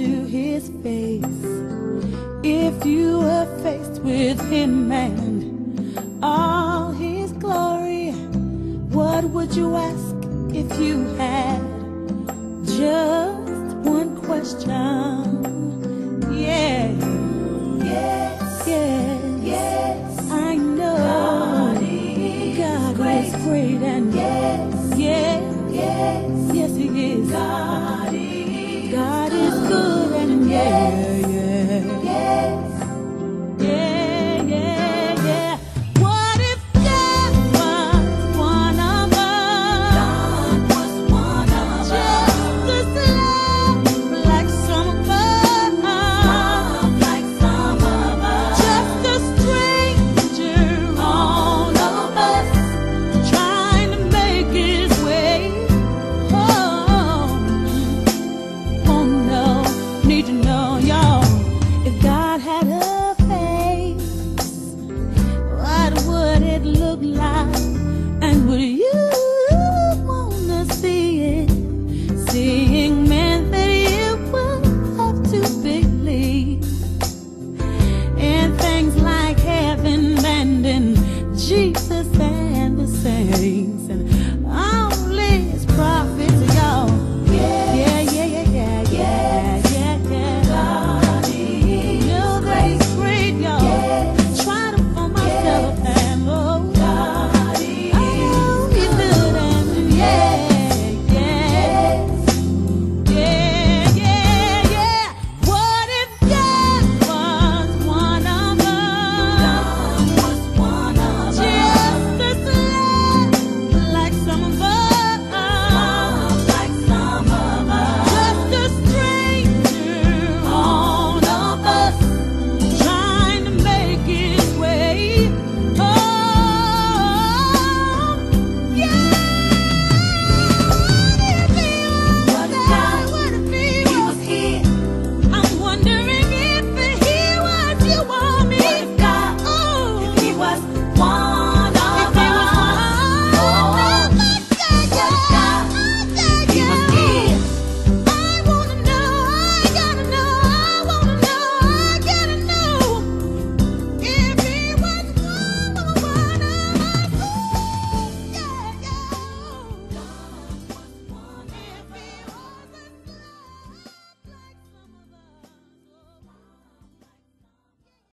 to his face. If you were faced with him and all his glory, what would you ask if you had just one question? Yeah. Yes. Yes. Yes. I know God is, God great. is great and yes. Yes. Yes. Yes, He is. God is. God